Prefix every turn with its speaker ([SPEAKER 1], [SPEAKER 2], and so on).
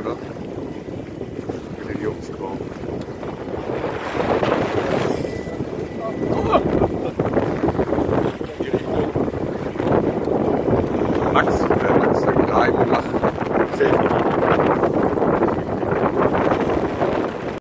[SPEAKER 1] oder? Mit den Jungs drauf. Die Richtung. Max, der Max, der mit der eigenen Lachen.